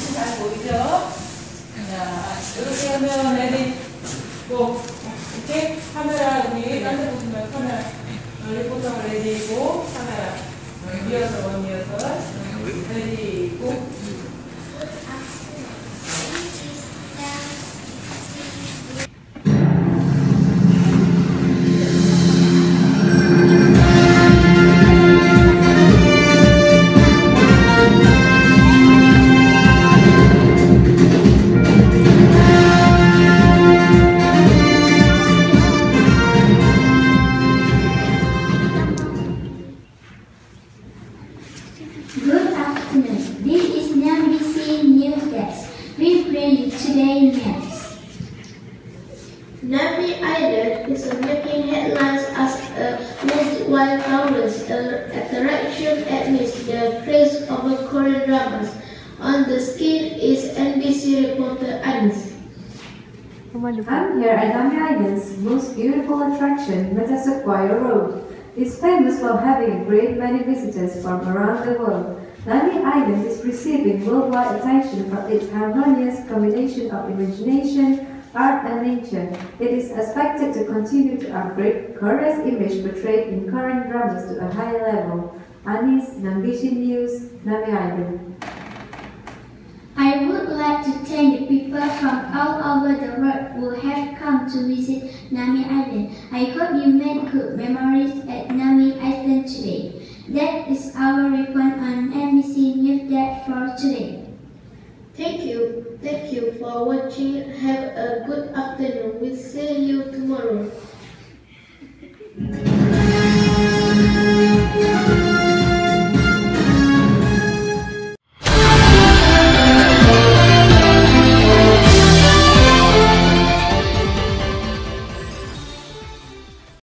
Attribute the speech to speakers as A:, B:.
A: 빛이 잘 보이죠? 이렇게 하면 애들이 뭐 이렇게 카메라 여기 딴데 보시면 카메라 어, 리포터가 레디고
B: Good afternoon. This is MBC News Desk. We bring you today news.
C: Nami Island is making headlines as a worldwide tourist attraction amidst the craze over Korean dramas. On the scene is MBC reporter Anis.
D: I'm here at Nami Island's most beautiful attraction, Metasequoia Road. It's famous for having a great many visitors from around the world. Nami Island is receiving worldwide attention for its harmonious combination of imagination, art and nature. It is expected to continue to upgrade Korea's image portrayed in Korean dramas to a higher level. Anis, Nambishi News, Nami Island.
B: I would like to thank the people from all over the world who have come to visit Nami Island. I hope you made good memories at Nami Island today. That is our report on MBC News Desk for today.
C: Thank you. Thank you for watching. Have a good afternoon. We'll see you tomorrow.